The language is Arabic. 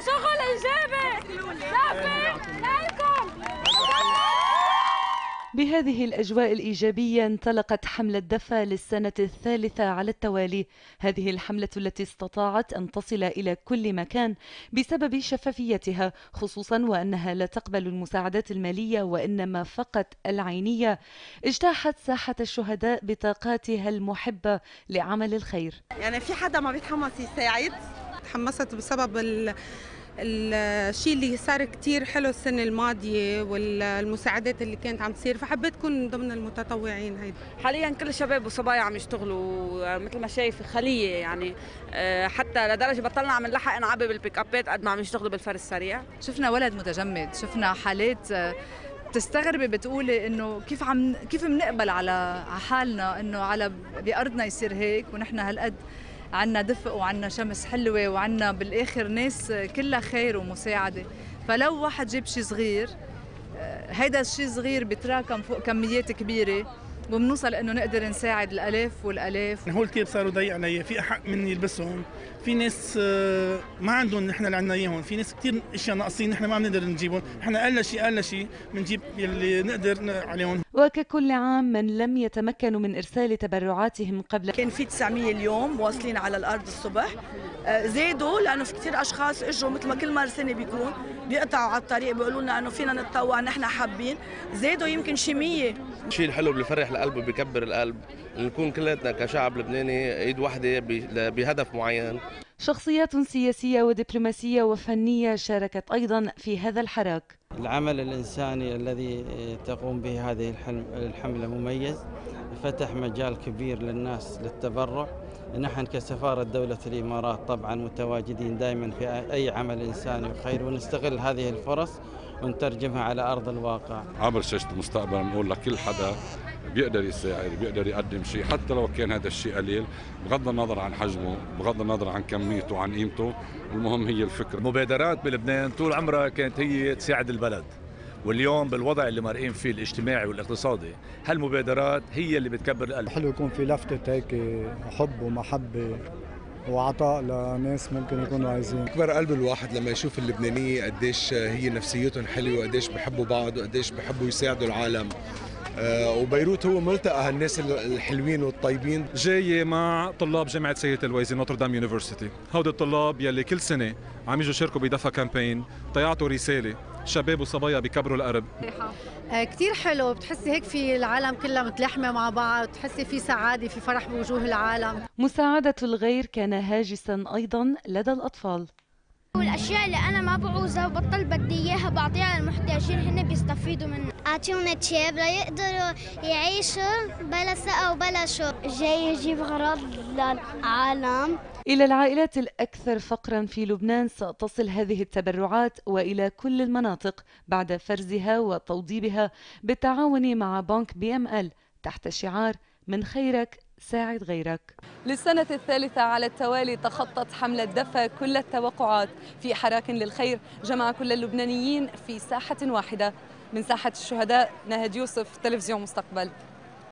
شغل ايجابي صافي لكم بهذه الأجواء الإيجابية انطلقت حملة دفا للسنة الثالثة على التوالي. هذه الحملة التي استطاعت أن تصل إلى كل مكان بسبب شفافيتها خصوصا وأنها لا تقبل المساعدات المالية وإنما فقط العينية. اجتاحت ساحة الشهداء بطاقاتها المحبة لعمل الخير. يعني في حدا ما بيتحمس يساعد؟ تحمست بسبب ال الشيء اللي صار كتير حلو السنة الماضية والمساعدات اللي كانت عم تصير. فحبيت أكون ضمن المتطوعين هيدا حاليا كل الشباب وصبايا عم يشتغلوا مثل ما شايف خلية يعني آه، حتى لدرجة بطلنا عم نلحق نعبي بالبيك ابات قد ما عم يشتغلوا بالفر السريع شفنا ولد متجمد شفنا حالات آه، بتستغربي بتقولي إنه كيف عم كيف بنقبل على حالنا إنه على بأرضنا يصير هيك ونحن هالقد عنا دفء وعنا شمس حلوة وعنا بالآخر ناس كلها خير ومساعدة. فلو واحد جيب شيء صغير هيدا الشيء صغير بيتراكم فوق كميات كبيرة وبنوصل إنه نقدر نساعد الالاف والالاف هول كيف صاروا ضيق علي. في أحق مني يلبسهم. في ناس آه، ما عندهم نحن اللي عندنا إياهم. في ناس كثير إشياء ناقصين نحن ما عم نقدر نجيبهم. نحن أقل شيء أقل شيء بنجيب يلي نقدر عليهم. وككل عام من لم يتمكنوا من إرسال تبرعاتهم قبل كان في 900 اليوم واصلين على الأرض الصبح. زادوا لأنه في كثير أشخاص إجوا مثل ما كل مرة سنة بيكون بيقطعوا على الطريق بيقولوا لنا إنه فينا نتطوع نحن حابين. زادوا يمكن شي 100 الشيء الحلو اللي بفرح القلب وبيكبر القلب. نكون كلياتنا كشعب لبناني إيد واحدة بهدف معين. شخصيات سياسية ودبلوماسية وفنية شاركت أيضا في هذا الحراك. العمل الإنساني الذي تقوم به هذه الحملة مميز. فتح مجال كبير للناس للتبرع. نحن كسفارة دولة الإمارات طبعا متواجدين دائما في أي عمل إنساني وخير ونستغل هذه الفرص ونترجمها على أرض الواقع. عبر شاشة المستقبل نقول لكل حدا بيقدر يساعد بيقدر يقدم شيء حتى لو كان هذا الشيء قليل. بغض النظر عن حجمه بغض النظر عن كميته وعن قيمته المهم هي الفكرة. المبادرات بلبنان طول عمرها كانت هي تساعد البلد. واليوم بالوضع اللي مرقين فيه الاجتماعي والاقتصادي هالمبادرات هي اللي بتكبر القلب. حلو يكون في لفتة هيك حب ومحبة وعطاء لناس ممكن يكونوا عايزين. أكبر قلب الواحد لما يشوف اللبنانية قديش هي نفسيتهم حلوة وقديش بحبوا بعض وقديش بحبوا يساعدوا العالم. آه، وبيروت هو ملتقى هالناس الحلوين والطيبين. جاي مع طلاب جامعة سيدة اللويزة Notre Dame University. هودي الطلاب يلي كل سنة عم يجوا يشاركوا ب دفى campaign تيعطوا رسالة. شباب وصبايا بيكبروا القرب. آه كثير حلو. بتحسي هيك في العالم كلها متلحمة مع بعض بتحسي في سعادة في فرح بوجوه العالم. مساعدة الغير كان هاجسا أيضا لدى الأطفال. والأشياء اللي أنا ما بعوزها وبطل بدي إياها بعطيها للمحتاجين هن بيستفيدوا منها. اعطيهم تشاب ليقدروا يعيشوا بلا سقا وبلا شرب جاي يجيب غراض للعالم. إلى العائلات الأكثر فقرا في لبنان ستصل هذه التبرعات وإلى كل المناطق بعد فرزها وتوضيبها بالتعاون مع بنك بي إم إل تحت شعار من خيرك ساعد غيرك للسنة الثالثة على التوالي تخطت حملة دفا كل التوقعات في حراك للخير جمع كل اللبنانيين في ساحة واحدة. من ساحة الشهداء نهد يوسف تلفزيون مستقبل.